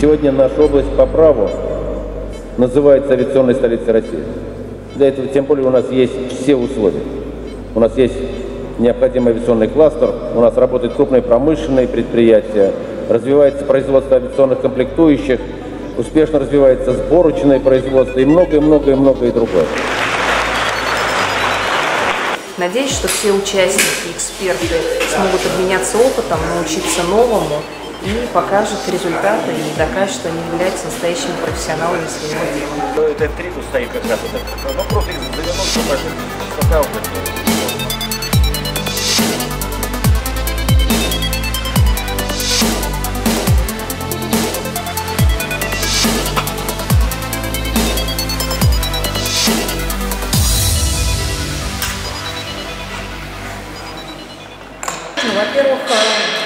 Сегодня наша область по праву называется авиационной столицей России. Для этого, тем более, у нас есть все условия. У нас есть необходимый авиационный кластер, у нас работают крупные промышленные предприятия, развивается производство авиационных комплектующих, успешно развивается сборочное производство и многое-многое-многое другое. Надеюсь, что все участники, эксперты смогут обменяться опытом, научиться новому и покажут результаты и докажут, что они являются настоящими профессионалами своего дела. Это F3 тут стоит как раз. Вот ну, просто их завернуть, чтобы пока Ну, во-первых, э,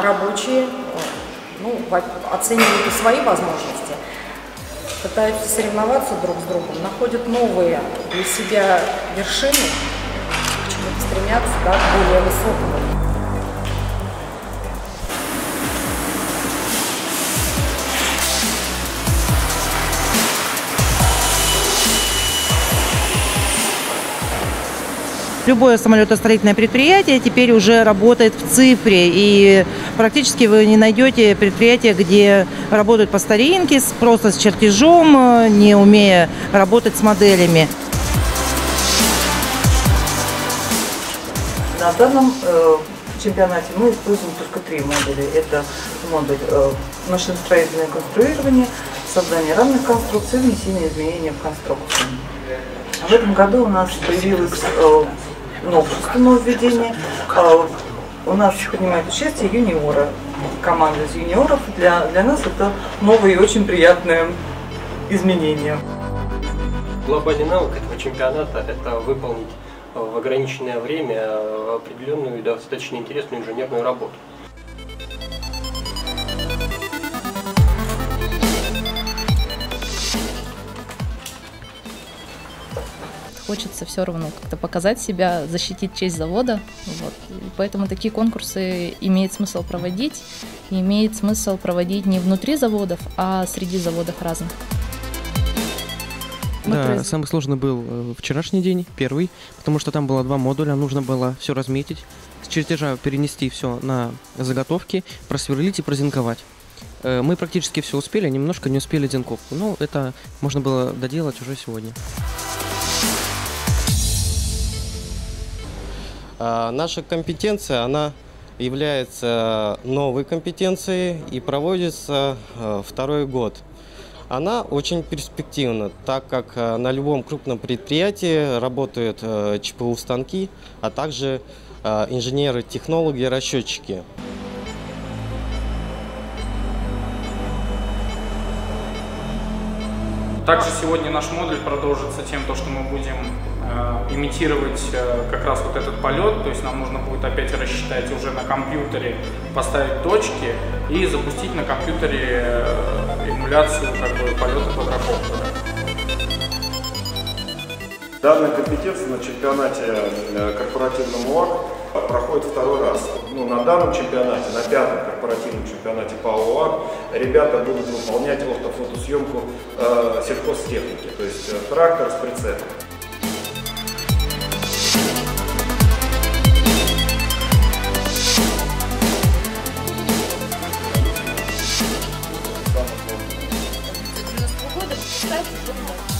рабочие ну, оценивают и свои возможности, пытаются соревноваться друг с другом, находят новые для себя вершины, к чему-то стремятся, да, к более высокому. Любое самолетостроительное предприятие теперь уже работает в цифре, и практически вы не найдете предприятия, где работают по старинке, просто с чертежом, не умея работать с моделями. На данном э, чемпионате мы используем только три модуля. Это модуль э, машиностроительное конструирование, создание равных конструкций, внесение изменения в конструкцию. В этом году у нас появилась э, новшество нововведение. А, у нас принимает участие юниоры, команда из юниоров. Для, для нас это новое и очень приятное изменение. Глобальный навык этого чемпионата – это выполнить в ограниченное время определенную и достаточно интересную инженерную работу. Хочется все равно как-то показать себя, защитить честь завода. Вот. И поэтому такие конкурсы имеет смысл проводить. И имеет смысл проводить не внутри заводов, а среди заводов разных. Мы да, произ... самый сложный был э, вчерашний день, первый, потому что там было два модуля, нужно было все разметить, с чертежа перенести все на заготовки, просверлить и прозинковать. Э, мы практически все успели, немножко не успели зинковку. Но это можно было доделать уже сегодня. Наша компетенция, она является новой компетенцией и проводится а, второй год. Она очень перспективна, так как а, на любом крупном предприятии работают ЧПУ станки, а также инженеры, Также сегодня наш модуль продолжится тем, то, что мы будем Э, имитировать э, как раз вот этот полет, то есть нам нужно будет опять рассчитать уже на компьютере, поставить точки и запустить на компьютере э, эмуляцию как бы, полета квадрокоптера. Данная компетенция на чемпионате корпоративном УАК проходит второй раз. Ну, на данном чемпионате, на пятом корпоративном чемпионате по УАК, ребята будут выполнять ортофотосъемку э, сельхозтехники, то есть трактор с прицепом. года, кстати,